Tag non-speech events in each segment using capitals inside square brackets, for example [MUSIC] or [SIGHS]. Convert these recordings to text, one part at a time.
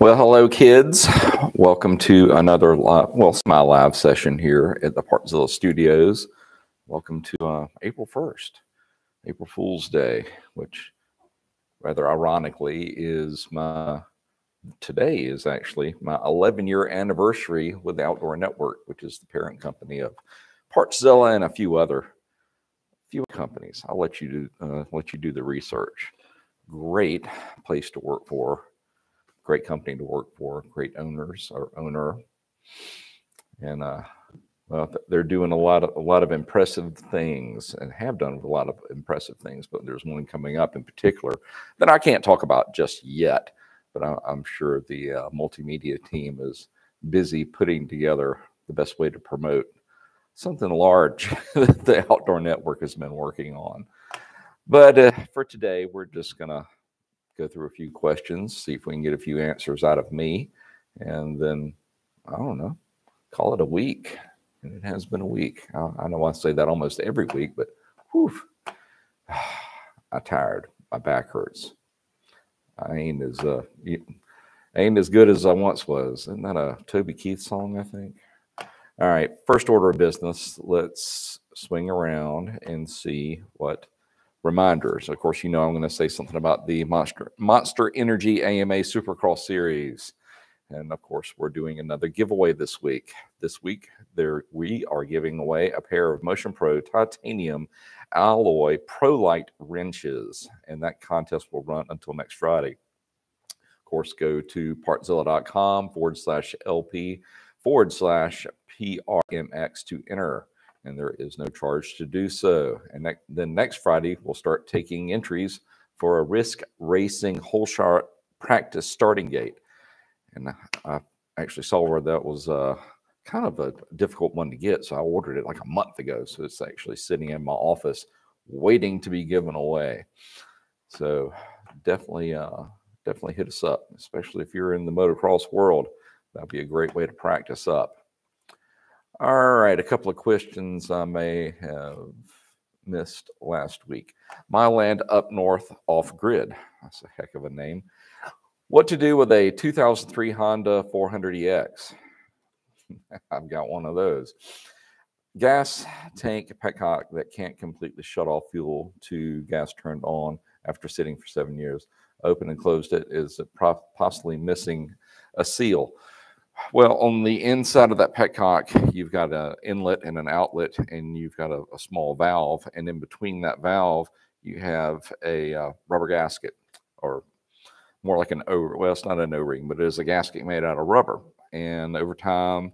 Well, hello, kids. Welcome to another live, well, it's my live session here at the Partzilla Studios. Welcome to uh, April 1st, April Fool's Day, which rather ironically is my, today is actually my 11 year anniversary with the Outdoor Network, which is the parent company of Partzilla and a few other few companies. I'll let you do, uh, let you do the research. Great place to work for great company to work for, great owners or owner, and uh, well, they're doing a lot of a lot of impressive things and have done a lot of impressive things. But there's one coming up in particular that I can't talk about just yet. But I, am sure the uh, multimedia team is busy putting together the best way to promote something large [LAUGHS] that the Outdoor Network has been working on. But uh, for today, we're just gonna go through a few questions, see if we can get a few answers out of me, and then I don't know, call it a week. And it has been a week. I, I know I say that almost every week, but whew, [SIGHS] I'm tired. My back hurts. I ain't as uh, ain't as good as I once was. Isn't that a Toby Keith song? I think. All right, first order of business. Let's swing around and see what reminders. Of course, you know I'm going to say something about the Monster Monster Energy AMA Supercross Series. And of course, we're doing another giveaway this week. This week, there we are giving away a pair of Motion Pro titanium alloy Prolight wrenches, and that contest will run until next Friday. Of course, go to partzilla.com forward slash LP forward slash PRMX to enter and there is no charge to do so. And ne- then next Friday, we'll start taking entries for a risk racing holeshot practice starting gate. And I actually saw where that was uh, kind of a difficult one to get. So I ordered it like a month ago. So it's actually sitting in my office waiting to be given away. So definitely, uh, definitely hit us up, especially if you're in the motocross world. That'd be a great way to practice up. All right, a couple of questions I may have missed last week. My land up north off grid. That's a heck of a name. What to do with a 2003 Honda 400EX? [LAUGHS] I've got one of those. Gas tank petcock that can't completely shut off fuel to gas turned on after sitting for seven years. Open and closed it is possibly missing a seal. Well, on the inside of that petcock, you've got an inlet and an outlet, and you've got a, a small valve. And in between that valve, you have a uh, rubber gasket, or more like an O. Well, it's not an O-ring, but it is a gasket made out of rubber. And over time,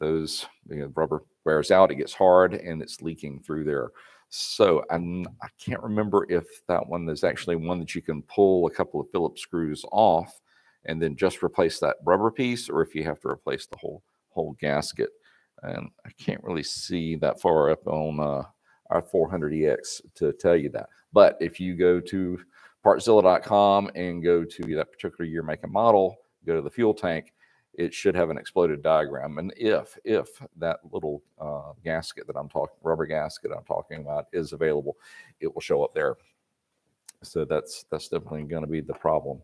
those you know, rubber wears out, it gets hard, and it's leaking through there. So I'm, I can't remember if that one is actually one that you can pull a couple of Phillips screws off and then just replace that rubber piece or if you have to replace the whole whole gasket. And I can't really see that far up on uh, our 400EX to tell you that. But if you go to partzilla.com and go to that particular year, make, and model, go to the fuel tank, it should have an exploded diagram. And if if that little uh, gasket that I'm talking, rubber gasket I'm talking about, is available, it will show up there. So that's that's definitely going to be the problem.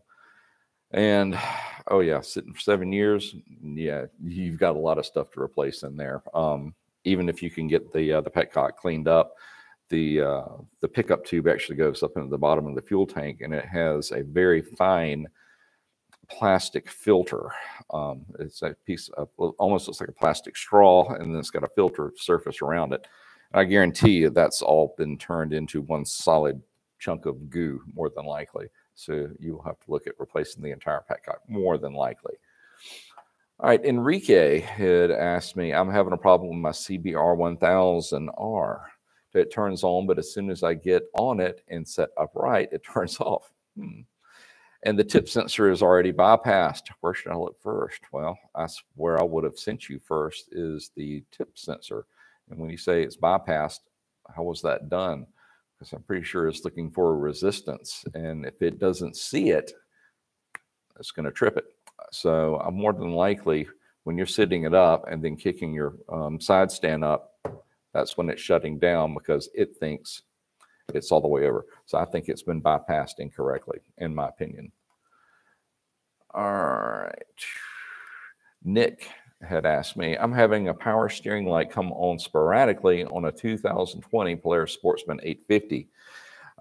And [SIGHS] oh yeah, sitting for seven years, yeah, you've got a lot of stuff to replace in there. Um, even if you can get the uh, the petcock cleaned up, the uh, the pickup tube actually goes up into the bottom of the fuel tank, and it has a very fine plastic filter. Um, it's a piece of almost looks like a plastic straw, and then it's got a filter surface around it. And I guarantee you that's all been turned into one solid chunk of goo, more than likely. So you will have to look at replacing the entire petcock more than likely. All right, Enrique had asked me, I'm having a problem with my CBR 1000R. It turns on, but as soon as I get on it and set upright, it [LAUGHS] turns off. Hmm. And the tip sensor is already bypassed. Where should I look first? Well, that's where I would have sent you first is the tip sensor. And when you say it's bypassed, how was that done? Because I'm pretty sure it's looking for resistance. And if it doesn't see it, it's going to trip it. So I'm more than likely when you're sitting it up and then kicking your um, side stand up, that's when it's shutting down because it thinks it's all the way over. So I think it's been bypassed incorrectly, in my opinion. All right. Nick had asked me, I'm having a power steering light come on sporadically on a 2020 Polaris Sportsman 850.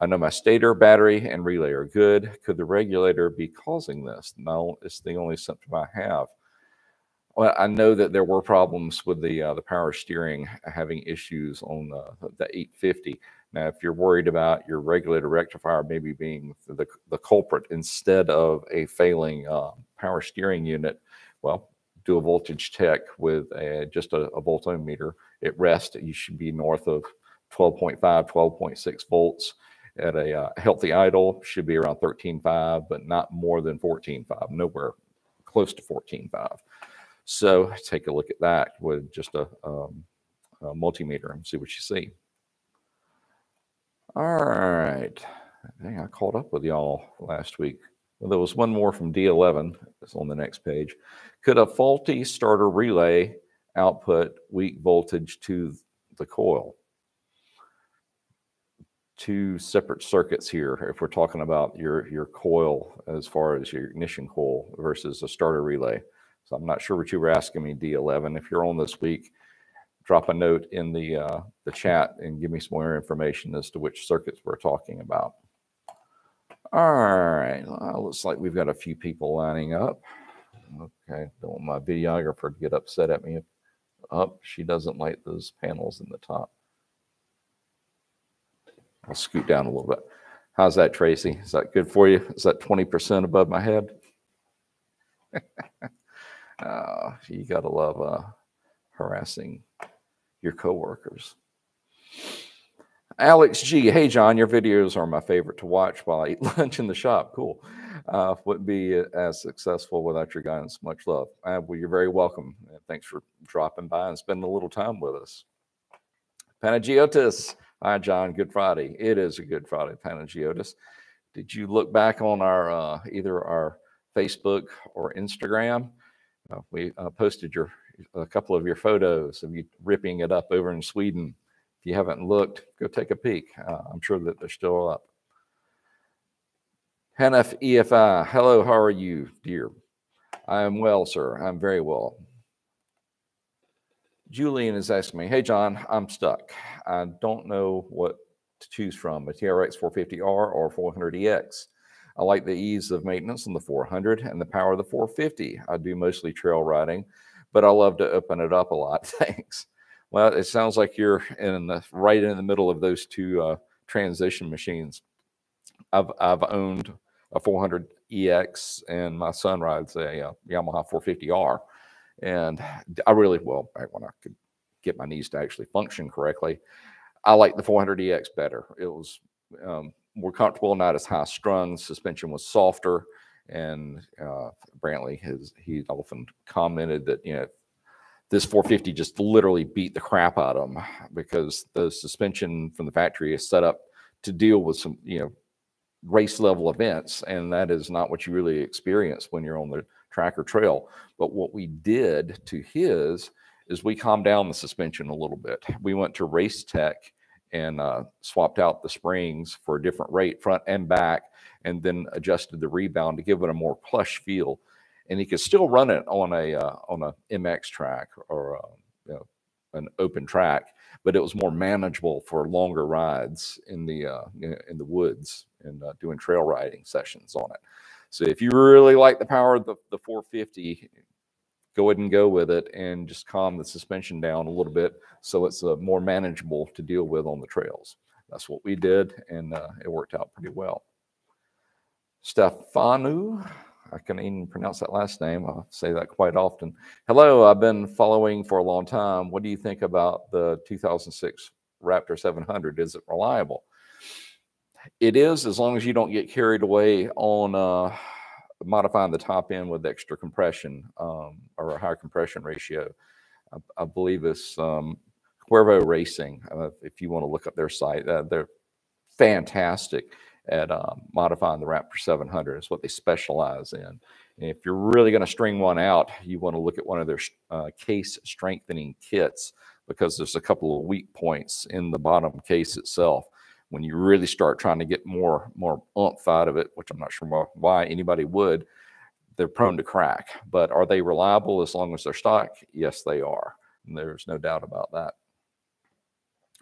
I know my stator, battery, and relay are good. Could the regulator be causing this? No, it's the only symptom I have. Well, I know that there were problems with the uh, the power steering having issues on the, the 850. Now, if you're worried about your regulator rectifier maybe being the, the culprit instead of a failing uh, power steering unit, well, do a voltage check with a, just a, a voltometer. At rest, you should be north of 12.5, 12.6 volts. At a uh, healthy idle, should be around 13.5, but not more than 14.5, nowhere close to 14.5. So take a look at that with just a, um, a multimeter and see what you see. All right. Dang, I caught up with y'all last week. Well, there was one more from D11. It's on the next page. Could a faulty starter relay output weak voltage to the coil? Two separate circuits here. If we're talking about your your coil as far as your ignition coil versus a starter relay. So I'm not sure what you were asking me, D11. If you're on this week, drop a note in the uh, the chat and give me some more information as to which circuits we're talking about. All right, well, looks like we've got a few people lining up. Okay, don't want my videographer to get upset at me. Up, oh, she doesn't like those panels in the top. I'll scoot down a little bit. How's that, Tracy? Is that good for you? Is that 20% above my head? [LAUGHS] oh, you got to love uh, harassing your coworkers. Alex G. Hey, John, your videos are my favorite to watch while I eat [LAUGHS] lunch in the shop. Cool. Uh, wouldn't be as successful without your guidance. Much love. Uh, well, you're very welcome. Thanks for dropping by and spending a little time with us. Panagiotis. Hi, John. Good Friday. It is a good Friday, Panagiotis. Did you look back on our uh, either our Facebook or Instagram? Uh, we uh, posted your a couple of your photos of you ripping it up over in Sweden. If you haven't looked, go take a peek. Uh, I'm sure that they're still up. Hanif EFI, hello, how are you, dear? I am well, sir. I'm very well. Julian is asking me, hey, John, I'm stuck. I don't know what to choose from, a TRX 450R or 400EX. I like the ease of maintenance on the 400 and the power of the 450. I do mostly trail riding, but I love to open it up a lot. [LAUGHS] Thanks. Well, it sounds like you're in the right in the middle of those two uh, transition machines. I've I've owned a 400 EX, and my son rides a, uh, Yamaha 450R, and I really well back when I could get my knees to actually function correctly. I like the 400 EX better. It was um, more comfortable, not as high strung. Suspension was softer and uh, Brantley has he often commented that you know this 450 just literally beat the crap out of him because the suspension from the factory is set up to deal with some you know race level events and that is not what you really experience when you're on the track or trail but what we did to his is we calmed down the suspension a little bit we went to race tech and uh, swapped out the springs for a different rate front and back and then adjusted the rebound to give it a more plush feel. And he could still run it on a uh, on a MX track or uh, you know, an open track, but it was more manageable for longer rides in the uh, in the woods and uh, doing trail riding sessions on it. So if you really like the power of the, the 450, go ahead and go with it and just calm the suspension down a little bit so it's uh, more manageable to deal with on the trails. That's what we did, and it worked out pretty well. Stefanu. I can't even pronounce that last name. I say that quite often. Hello, I've been following for a long time. What do you think about the 2006 Raptor 700? Is it reliable? It is, as long as you don't get carried away on uh, modifying the top end with extra compression um, or a higher compression ratio. I, I believe it's um, Cuervo Racing. Uh, if you want to look up their site, uh, they're fantastic at um, modifying the Raptor 700. It's what they specialize in. And if you're really going to string one out, you want to look at one of their uh, case strengthening kits because there's a couple of weak points in the bottom case itself. When you really start trying to get more more oomph out of it, which I'm not sure why anybody would, they're prone to crack. But are they reliable as long as they're stock? Yes, they are. And there's no doubt about that.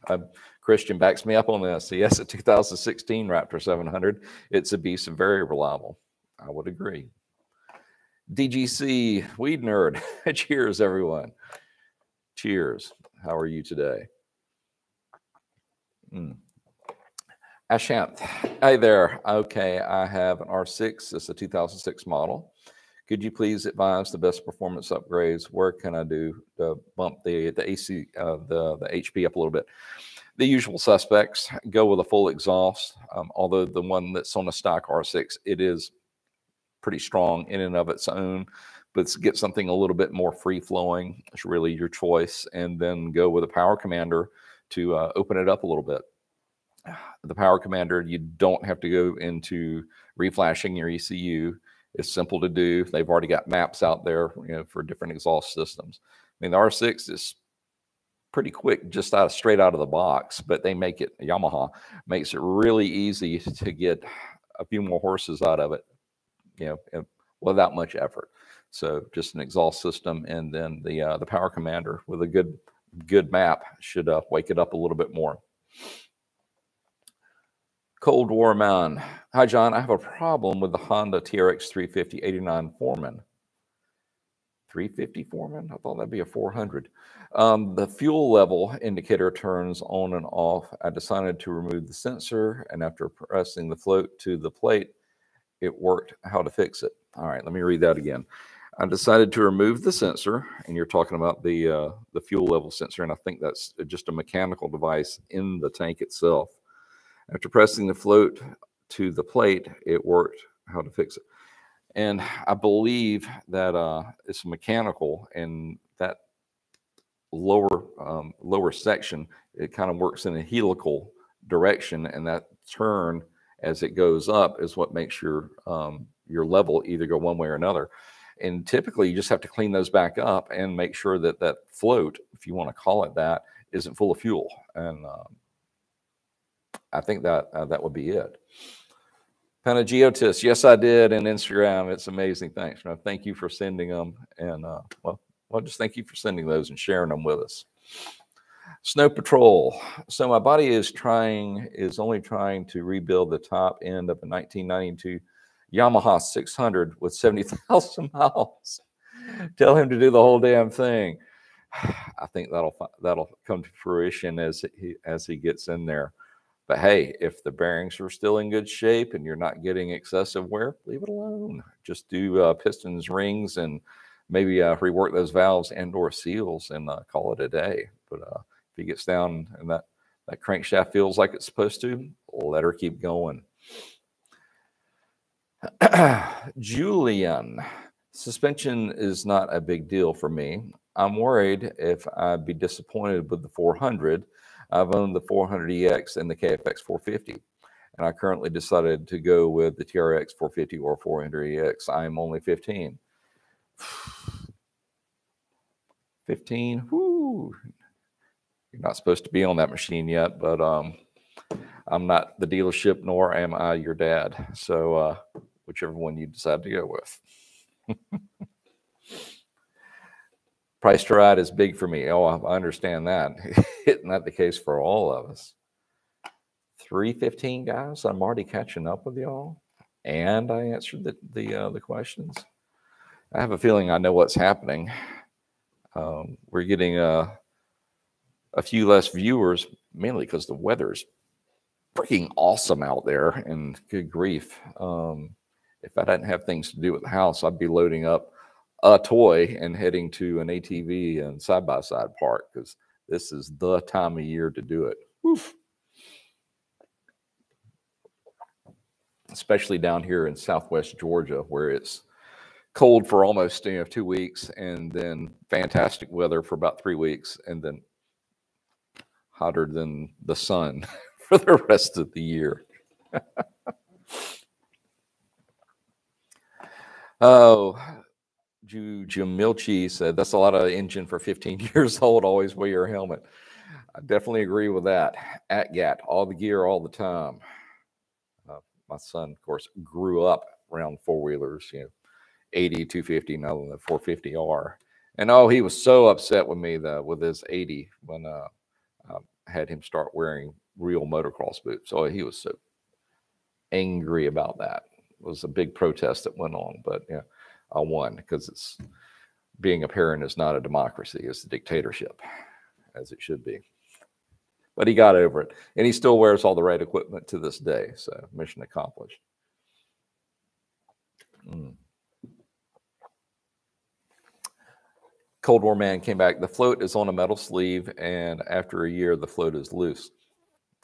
Um, Christian backs me up on this. Yes, a 2016 Raptor 700. It's a beast and very reliable. I would agree. DGC, Weed Nerd. [LAUGHS] Cheers, everyone. Cheers. How are you today? Mm. Ashanth. Hey there. Okay, I have an R6. It's a 2006 model. Could you please advise the best performance upgrades? Where can I do to bump the the AC uh, the the HP up a little bit? The usual suspects go with a full exhaust. Um, although the one that's on a stock R6, it is pretty strong in and of its own. But get something a little bit more free flowing. It's really your choice, and then go with a power commander to uh, open it up a little bit [SIGHS] the power commander, you don't have to go into reflashing your ECU. It's simple to do. They've already got maps out there you know, for different exhaust systems. I mean, the R6 is pretty quick just out of straight out of the box, but they make it Yamaha makes it really easy [LAUGHS] to get a few more horses out of it, you know, without much effort. So just an exhaust system, and then the uh, the power commander with a good good map should uh, wake it up a little bit more. Cold War Man. Hi, John. I have a problem with the Honda TRX 350 89 Foreman. 350 Foreman? I thought that'd be a 400. Um, the fuel level indicator turns on and off. I decided to remove the sensor, and after pressing the float to the plate, it worked. How to fix it? All right, let me read that again. I decided to remove the sensor, and you're talking about the uh, the fuel level sensor, and I think that's just a mechanical device in the tank itself. After pressing the float to the plate, it worked. How to fix it? And I believe that uh, it's mechanical, and that lower um, lower section it kind of works in a helical direction, and that turn as it goes up is what makes your um, your level either go one way or another. And typically, you just have to clean those back up and make sure that that float, if you want to call it that, isn't full of fuel. And um, I think that uh, that would be it. Panagiotis, yes, I did, and Instagram. It's amazing. Thanks. No, thank you for sending them, and uh, well, well, just thank you for sending those and sharing them with us. Snow Patrol. So my body is trying, is only trying to rebuild the top end of a 1992 Yamaha 600 with 70,000 [LAUGHS] miles. Tell him to do the whole damn thing. [SIGHS] I think that'll that'll come to fruition as he as he gets in there. But hey, if the bearings are still in good shape and you're not getting excessive wear, leave it alone. Just do uh, pistons, rings, and maybe uh, rework those valves and or seals and uh, call it a day. But uh, if he gets down and that, that crankshaft feels like it's supposed to, let her keep going. [CLEARS THROAT] Julian, suspension is not a big deal for me. I'm worried if I'd be disappointed with the 400 I've owned the 400EX and the KFX 450. And I currently decided to go with the TRX 450 or 400EX. I am only 15. [SIGHS] 15, whoo. You're not supposed to be on that machine yet, but um, I'm not the dealership, nor am I your dad. So uh, whichever one you decide to go with. [LAUGHS] price to ride is big for me. Oh, I understand that. [LAUGHS] Isn't that the case for all of us? 315 guys, I'm already catching up with y'all. And I answered the the, uh, the questions. I have a feeling I know what's happening. Um, we're getting uh, a few less viewers, mainly because the weather's freaking awesome out there. And good grief. Um, if I didn't have things to do with the house, I'd be loading up a toy and heading to an ATV and side by side park because this is the time of year to do it. Oof. Especially down here in Southwest Georgia, where it's cold for almost you know two weeks, and then fantastic weather for about three weeks, and then hotter than the sun [LAUGHS] for the rest of the year. [LAUGHS] oh, Jamilchi said, that's a lot of engine for 15 [LAUGHS] years old. Always wear your helmet. I definitely agree with that. ATGATT, all the gear all the time. Uh, my son, of course, grew up around four wheelers, you know, 80, 250, now the 450R. And oh, he was so upset with me the, with his 80 when uh, I had him start wearing real motocross boots. Oh, he was so angry about that. It was a big protest that went on, but yeah, I won because it's being a parent is not a democracy; it's a dictatorship, as it should be. But he got over it, and he still wears all the right equipment to this day. So mission accomplished. Mm. Cold War Man came back. The float is on a metal sleeve, and after a year, the float is loose.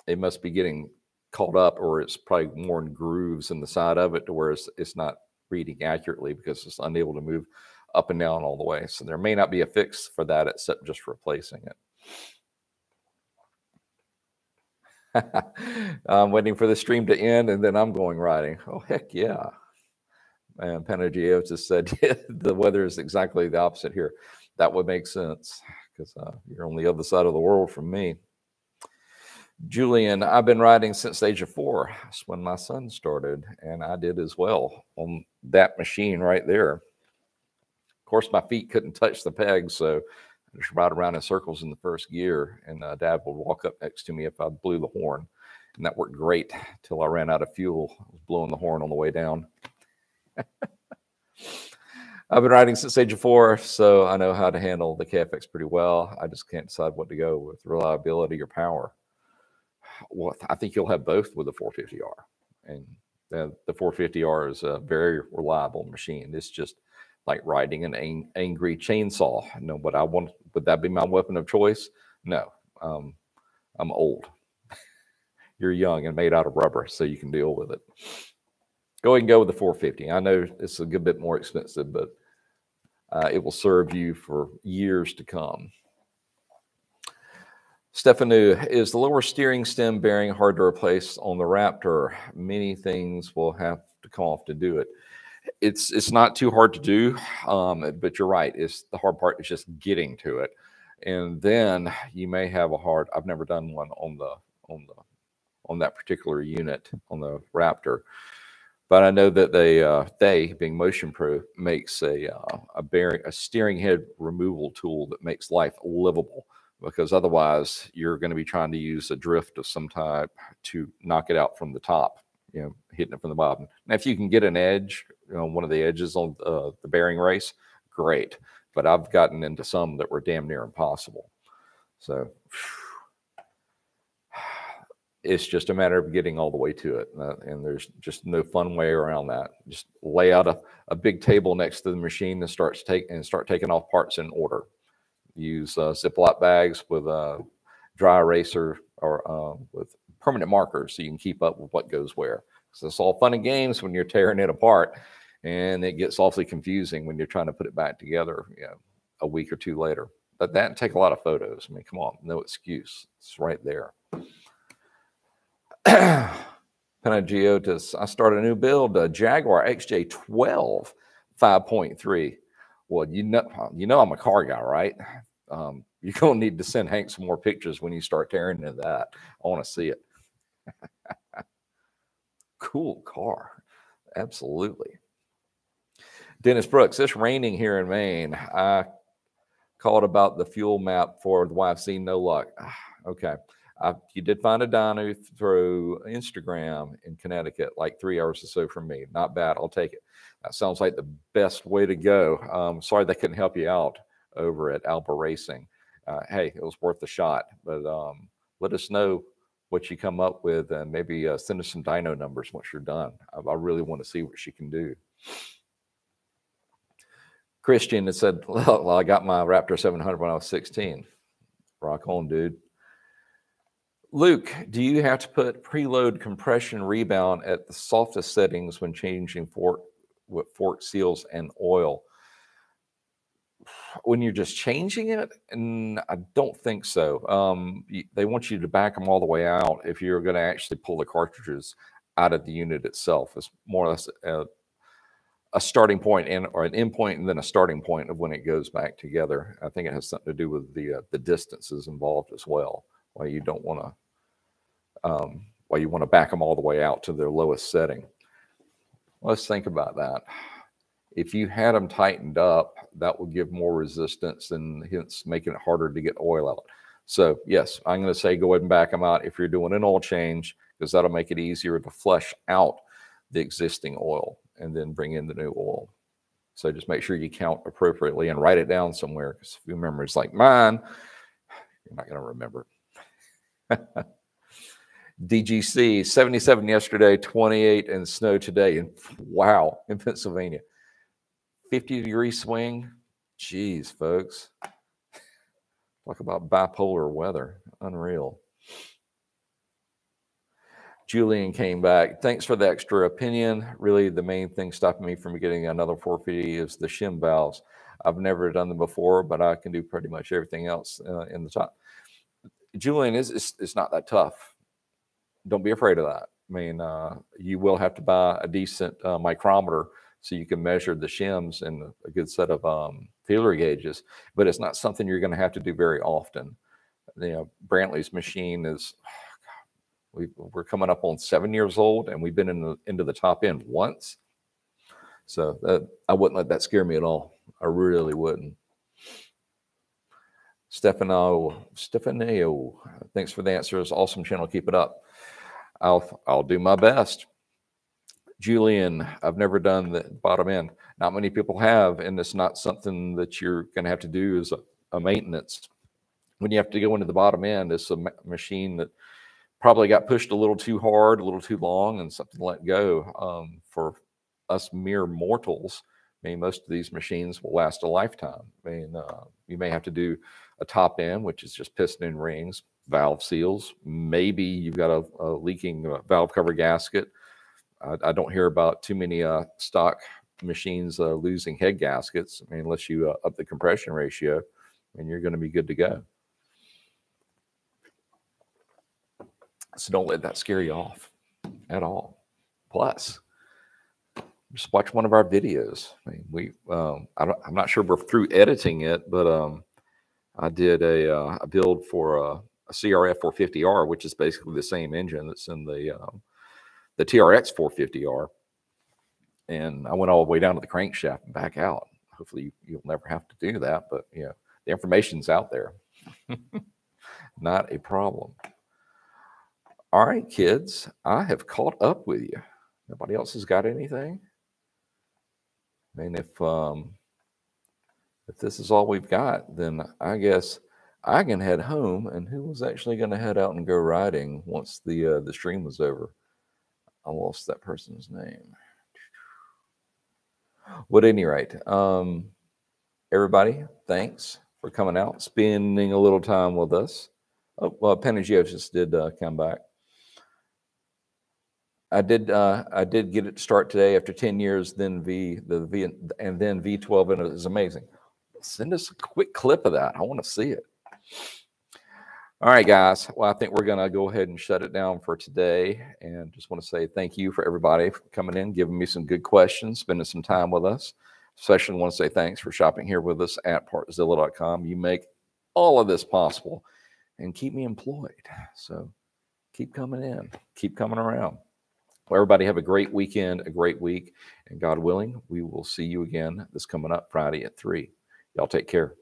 It must be getting caught up, or it's probably worn grooves in the side of it to where it's, it's not reading accurately because it's unable to move up and down all the way. So there may not be a fix for that except just replacing it. [LAUGHS] I'm waiting for the stream to end and then I'm going riding. Oh, heck yeah. And Panagio just said [LAUGHS] the weather is exactly the opposite here. That would make sense because uh, you're on the other side of the world from me. Julian, I've been riding since the age of four. That's when my son started, and I did as well on that machine right there. Of course, my feet couldn't touch the pegs, so I just ride around in circles in the first gear, and uh, Dad would walk up next to me if I blew the horn, and that worked great till I ran out of fuel. I was blowing the horn on the way down. [LAUGHS] I've been riding since age of four, so I know how to handle the KFX pretty well. I just can't decide what to go with reliability or power well, I think you'll have both with the 450R. And the, the 450R is a very reliable machine. It's just like riding an ang- angry chainsaw. No, but I want, would that be my weapon of choice? No, um, I'm old. [LAUGHS] You're young and made out of rubber, so you can deal with it. Go ahead and go with the 450. I know it's a good bit more expensive, but uh, it will serve you for years to come. Stefanu, is the lower steering stem bearing hard to replace on the Raptor? Many things will have to come off to do it. It's it's not too hard to do, um, but you're right. It's the hard part is just getting to it, and then you may have a hard. I've never done one on the on the on that particular unit on the Raptor, but I know that they uh, they being Motion Pro makes a uh, a bearing a steering head removal tool that makes life livable because otherwise you're going to be trying to use a drift of some type to knock it out from the top, you know, hitting it from the bottom. Now, if you can get an edge, you know, one of the edges on uh, the bearing race, great. But I've gotten into some that were damn near impossible. So [SIGHS] it's just a matter of getting all the way to it. Uh, and there's just no fun way around that. Just lay out a, a big table next to the machine and start take and start taking off parts in order use uh, Ziploc bags with a dry eraser or uh, with permanent markers so you can keep up with what goes where. So it's all fun and games when you're tearing it apart, and it gets awfully confusing when you're trying to put it back together you know, a week or two later. But that take a lot of photos. I mean, come on, no excuse. It's right there. [CLEARS THROAT] Panagiotis, I started a new build, a Jaguar XJ12 5.3. Well, you know, you know, I'm a car guy, right? Um, [LAUGHS] you're to need to send Hank some more pictures when you start tearing into that. I want to see it. [LAUGHS] cool car. Absolutely. Dennis Brooks, it's raining here in Maine. I called about the fuel map for the YFC. No luck. [SIGHS] okay. I, you did find a dyno through Instagram in Connecticut, like three hours or so from me. Not bad. I'll take it. That sounds like the best way to go. Um, sorry they couldn't help you out over at Alba Racing. Uh, hey, it was worth the shot. But um, let us know what you come up with and maybe uh, send us some dyno numbers once you're done. I, I, really want to see what she can do. Christian had said, [LAUGHS] well, I got my Raptor 700 when I was 16. Rock on, dude. Luke, do you have to put preload compression rebound at the softest settings when changing fork, fork seals and oil? when you're just changing it, and I don't think so. Um, they want you to back them all the way out if you're going to actually pull the cartridges out of the unit itself. It's more or less a, a starting point and or an end point and then a starting point of when it goes back together. I think it has something to do with the uh, the distances involved as well. Why you don't want to, um, why you want to back them all the way out to their lowest setting. Let's think about that If you had them tightened up, that would give more resistance and hence making it harder to get oil out. So yes, I'm going to say go ahead and back them out if you're doing an oil change because that'll make it easier to flush out the existing oil and then bring in the new oil. So just make sure you count appropriately and write it down somewhere because if you remember, it's like mine, you're not going to remember. [LAUGHS] DGC 77 yesterday, 28 and snow today. And wow, [LAUGHS] in Pennsylvania, 50 degree swing. Jeez, folks. Talk about bipolar weather. Unreal. Julian came back. Thanks for the extra opinion. Really, the main thing stopping me from getting another 450 is the shim valves. I've never done them before, but I can do pretty much everything else uh, in the top. Julian is it's, it's not that tough. Don't be afraid of that. I mean, uh, you will have to buy a decent uh, micrometer so you can measure the shims and a good set of um, feeler gauges, but it's not something you're going to have to do very often. You know, Brantley's machine is [SIGHS] we, are coming up on seven years old, and we've been in the, into the top end once. So that, I wouldn't let that scare me at all. I really wouldn't. Stefano, Stefano, thanks for the answers. Awesome channel. Keep it up. I'll I'll do my best. Julian, I've never done the bottom end. Not many people have, and it's not something that you're going to have to do as a, a, maintenance. When you have to go into the bottom end, it's a ma machine that probably got pushed a little too hard, a little too long, and something let go. Um, for us mere mortals, I mean, most of these machines will last a lifetime. I mean, uh, you may have to do a top end, which is just piston and rings, valve seals. Maybe you've got a, a leaking uh, valve cover gasket. I, I, don't hear about too many uh, stock machines uh, losing head gaskets. I mean, unless you uh, up the compression ratio, and you're going to be good to go. So don't let that scare you off at all. Plus, just watch one of our videos. I mean, we um, I am not sure we're through editing it, but um, I did a, uh, a build for a, a, CRF 450R, which is basically the same engine that's in the um, the TRX 450R, and I went all the way down to the crankshaft and back out. Hopefully, you'll never have to do that, but yeah, the information's out there. [LAUGHS] Not a problem. All right, kids, I have caught up with you. Nobody else has got anything? I mean, if um, if this is all we've got, then I guess I can head home. And who was actually going to head out and go riding once the uh, the stream was over? I lost that person's name. But at any rate, um, everybody, thanks for coming out, spending a little time with us. Oh, well, Panagiotis did uh, come back. I did. Uh, I did get it to start today after ten years. Then V, the V, and then V twelve, and it is amazing. Send us a quick clip of that. I want to see it. All right, guys. Well, I think we're going to go ahead and shut it down for today. And just want to say thank you for everybody for coming in, giving me some good questions, spending some time with us. Especially want to say thanks for shopping here with us at partzilla.com. You make all of this possible and keep me employed. So keep coming in, keep coming around. Well, everybody have a great weekend, a great week, and God willing, we will see you again this coming up Friday at 3. Y'all take care.